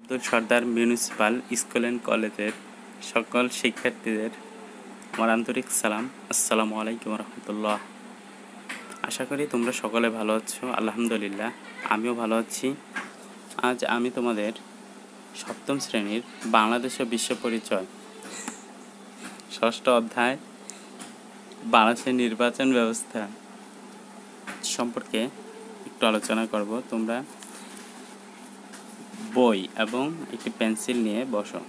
Abdul Sardar municipal school and কলেজের সকল শিক্ষার্থীদের আমার আন্তরিক সালাম। আসসালামু আলাইকুম রহমতুল্লাহ। আশা করি তোমরা সকলে ভালো আছো, আলহামদুলিল্লাহ। আমিও ভালো আছি। আজ আমি তোমাদের সপ্তম শ্রেণির বাংলাদেশ ও বিশ্ব পরিচয় ষষ্ঠ অধ্যায়, বাংলাদেশের নির্বাচন ব্যবস্থা সম্পর্কে একটু আলোচনা করব। তোমরা বই এবং একটি পেন্সিল নিয়ে বসো।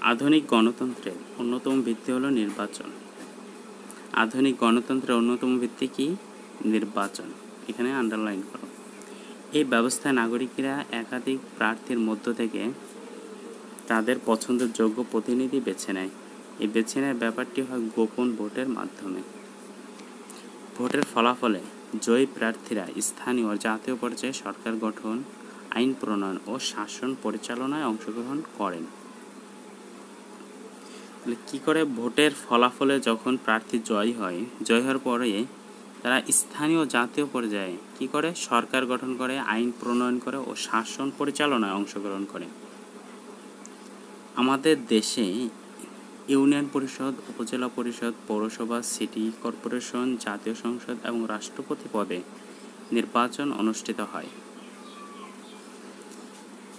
আধুনিক গণতন্ত্রের অন্যতম ভিত্তি হলো নির্বাচন। আধুনিক গণতন্ত্রের অন্যতম ভিত্তি কি? নির্বাচন। এখানে আন্ডারলাইন করো। এই ব্যবস্থায় নাগরিকরা একাধিক প্রার্থীর মধ্য থেকে তাদের পছন্দের যোগ্য প্রতিনিধি বেছে নেয়। এই বেছে নেওয়ার ব্যাপারটি হয় গোপন ভোটের মাধ্যমে। ভোটের ফলাফলে জয়ী প্রার্থীরা স্থানীয় জাতীয় পর্যায়ে সরকার গঠন, আইন প্রণয়ন ও শাসন পরিচালনায় অংশগ্রহণ করেন। কী করে ভোটের ফলাফলে যখন প্রার্থী জয় হয়, জয় হওয়ার পরে তারা স্থানীয় জাতীয় পর্যায়ে কি করে? সরকার গঠন করে, আইন প্রণয়ন করে ও শাসন পরিচালনায় অংশগ্রহণ করে। আমাদের দেশে ইউনিয়ন পরিষদ, উপজেলা পরিষদ, পৌরসভা, সিটি কর্পোরেশন, জাতীয় সংসদ এবং রাষ্ট্রপতি পদে নির্বাচন অনুষ্ঠিত হয়।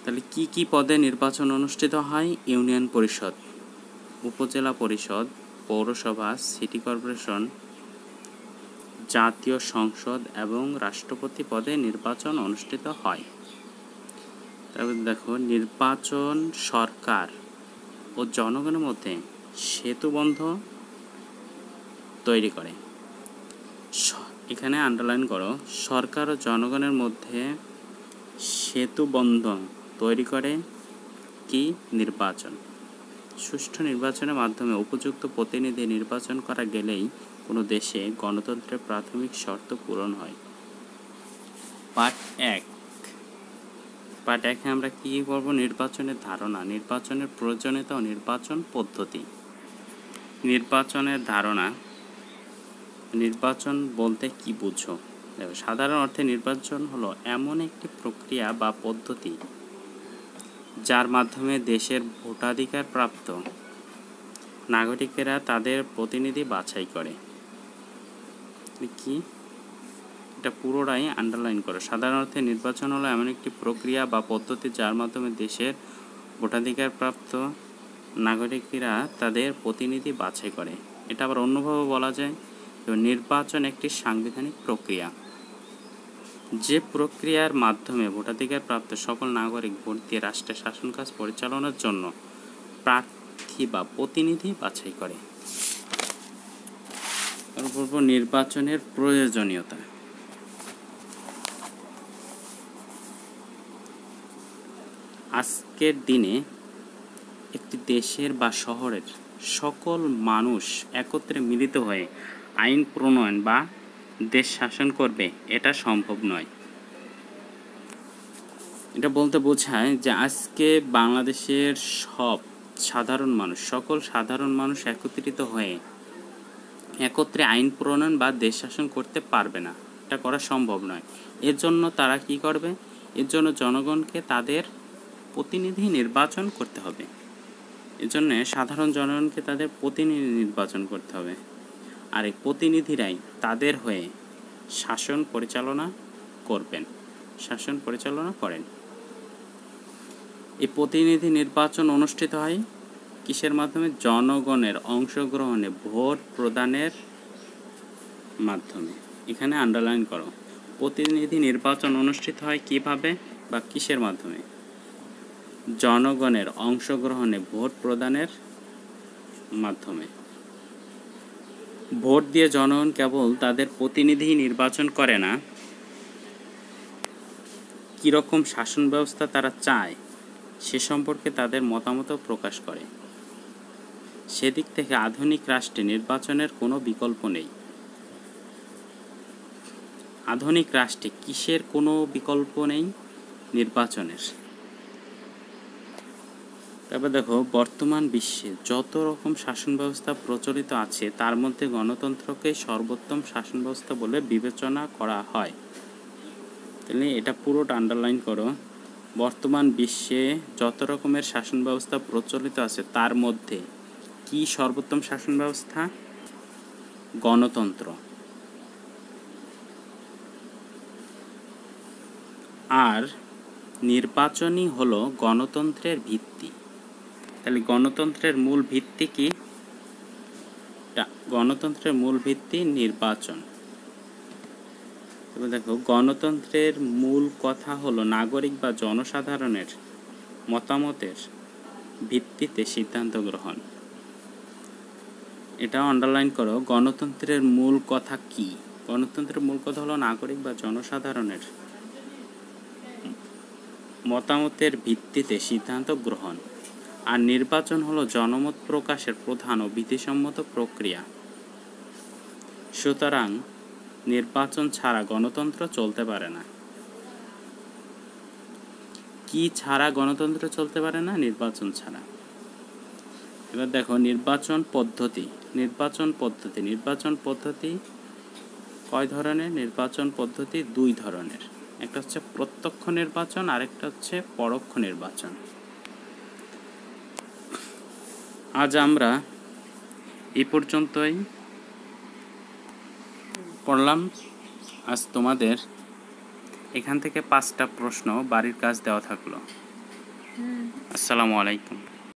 তাহলে কি কি পদে নির্বাচন অনুষ্ঠিত হয়? ইউনিয়ন পরিষদ, উপজেলা পরিষদ, পৌরসভা, সিটি কর্পোরেশন, জাতীয় সংসদ এবং রাষ্ট্রপতি পদে নির্বাচন অনুষ্ঠিত হয়। তারপর দেখো, নির্বাচন সরকার ও জনগণের মধ্যে সেতুবন্ধ তৈরি করে। এখানে আন্ডারলাইন করো, সরকার ও জনগণের মধ্যে সেতুবন্ধন তৈরি করে কি নির্বাচন? সুষ্ঠু নির্বাচনের মাধ্যমে উপযুক্ত প্রতিনিধি নির্বাচন করা গেলেই কোনো দেশে গণতন্ত্রের প্রাথমিক শর্ত পূরণ হয়। পার্ট এক, পার্ট একে আমরা কী করব নির্বাচনের ধারণা, নির্বাচনের প্রয়োজনীয়তা ও নির্বাচন পদ্ধতি। নির্বাচনের ধারণা, নির্বাচন বলতে কি বুঝো? সাধারণ অর্থে নির্বাচন হলো এমন একটি প্রক্রিয়া বা পদ্ধতি যার মাধ্যমে দেশের ভোটাধিকার প্রাপ্ত নাগরিকেরা তাদের প্রতিনিধি বাছাই করে। কি? এটা পুরোটাই আন্ডারলাইন করো। সাধারণ অর্থে নির্বাচন হলো এমন একটি প্রক্রিয়া বা পদ্ধতি যার মাধ্যমে দেশের ভোটাধিকার প্রাপ্ত নাগরিকেরা তাদের প্রতিনিধি বাছাই করে। এটা আবার অন্যভাবে বলা যায় নির্বাচন একটি সাংবিধানিক প্রক্রিয়া। যে প্রক্রিয়ার মাধ্যমে ভোটাধিকার প্রাপ্ত সকল নাগরিক ভোট দিয়ে রাষ্ট্রের শাসন কাজ পরিচালনার জন্য প্রার্থী বা প্রতিনিধি বাছাই করে। নির্বাচনের প্রয়োজনীয়তা। আজকের দিনে একটি দেশের বা শহরের সকল মানুষ একত্রে মিলিত হয়ে আইন প্রণয়ন বা দেশ শাসন করবে, এটা সম্ভব নয়। এটা বলতে বোঝায় যে আজকে বাংলাদেশের সব সাধারণ মানুষ, সকল সাধারণ মানুষ একত্রিত হয়ে একত্রে আইন প্রণয়ন বা দেশ শাসন করতে পারবে না। এটা করা সম্ভব নয়। এর জন্য তারা কি করবে? এর জন্য জনগণকে তাদের প্রতিনিধি নির্বাচন করতে হবে। এজন্য সাধারণ জনগণকে তাদের প্রতিনিধি নির্বাচন করতে হবে। আর এই প্রতিনিধিরাই তাদের হয়ে শাসন পরিচালনা করবেন। শাসন পরিচালনা করেন। এই প্রতিনিধি নির্বাচন অনুষ্ঠিত হয় কিসের মাধ্যমে? জনগণের অংশগ্রহণে, ভোট প্রদানের মাধ্যমে। এখানে আন্ডারলাইন করো। প্রতিনিধি নির্বাচন অনুষ্ঠিত হয় কীভাবে বা কিসের মাধ্যমে? জনগণের অংশগ্রহণে ভোট প্রদানের মাধ্যমে। ভোট দিয়ে জনগণ কেবল তাদের প্রতিনিধি নির্বাচন করে না। কীরকম শাসন ব্যবস্থা তারা চায়, সে সম্পর্কে তাদের মতামত প্রকাশ করে। সেদিক থেকে আধুনিক রাষ্ট্রে নির্বাচনের কোনো বিকল্প নেই। আধুনিক রাষ্ট্রে কিসের কোনো বিকল্প নেই? নির্বাচনের। তারপর দেখো, বর্তমান বিশ্বে যত রকম শাসন ব্যবস্থা প্রচলিত আছে, তার মধ্যে গণতন্ত্রকে সর্বোত্তম শাসন ব্যবস্থা বলে বিবেচনা করা হয়। তাহলে এটা পুরোটা আন্ডারলাইন করো। বর্তমান বিশ্বে যত রকমের শাসন ব্যবস্থা প্রচলিত আছে, তার মধ্যে কি সর্বোত্তম শাসন ব্যবস্থা গণতন্ত্র। আর নির্বাচনই হলো গণতন্ত্রের ভিত্তি। তাহলে গণতন্ত্রের মূল ভিত্তি কি? গণতন্ত্রের মূল ভিত্তি নির্বাচন। এবার দেখো, গণতন্ত্রের মূল কথা হলো নাগরিক বা জনসাধারণের মতামতের ভিত্তিতে সিদ্ধান্ত গ্রহণ। এটা আন্ডারলাইন করো, গণতন্ত্রের মূল কথা কি? গণতন্ত্রের মূল কথা হলো নাগরিক বা জনসাধারণের মতামতের ভিত্তিতে সিদ্ধান্ত গ্রহণ। আর নির্বাচন হলো জনমত প্রকাশের প্রধান ও বিধিসম্মত প্রক্রিয়া। সুতরাং নির্বাচন ছাড়া গণতন্ত্র চলতে পারে না। কি ছাড়া গণতন্ত্র চলতে পারে না? নির্বাচন ছাড়া। এবার দেখো, নির্বাচন পদ্ধতি। নির্বাচন পদ্ধতি। নির্বাচন পদ্ধতি কয় ধরনের? নির্বাচন পদ্ধতি দুই ধরনের। একটা হচ্ছে প্রত্যক্ষ নির্বাচন, আরেকটা হচ্ছে পরোক্ষ নির্বাচন। আজ আমরা এ পর্যন্তই পড়লাম। আজ তোমাদের এখান থেকে পাঁচটা প্রশ্ন বাড়ির কাজ দেওয়া থাকল। আসসালামু আলাইকুম।